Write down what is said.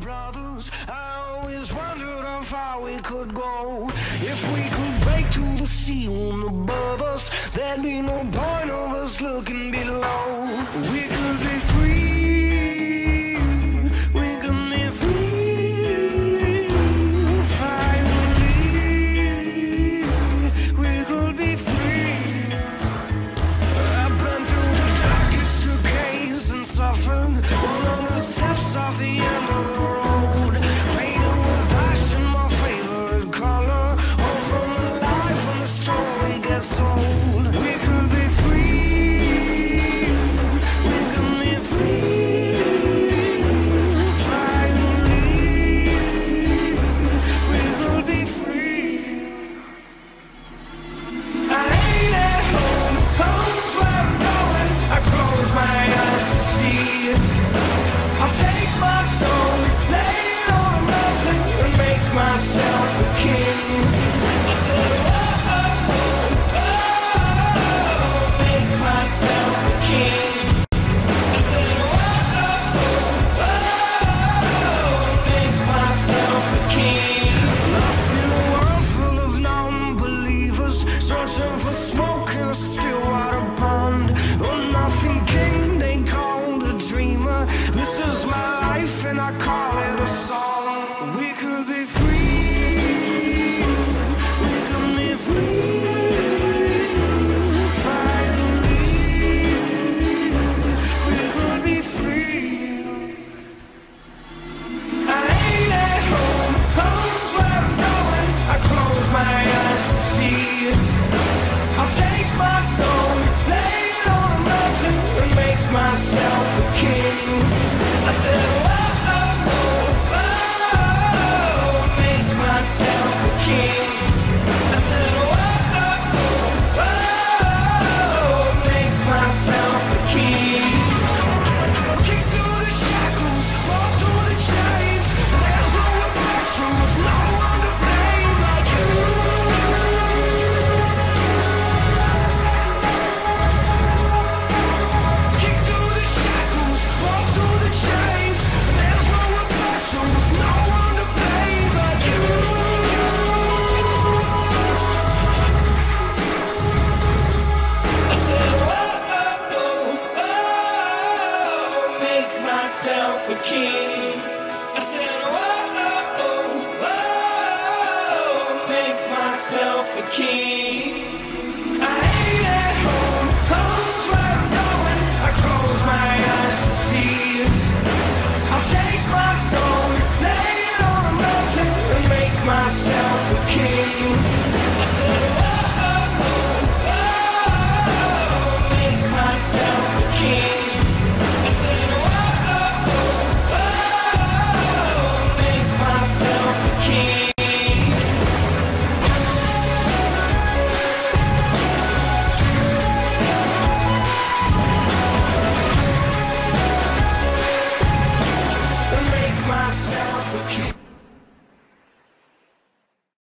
brothers, I always wondered how far we could go. If we could break through the sea above us, there'd be no point of us looking below. We Call it a song. We could be free.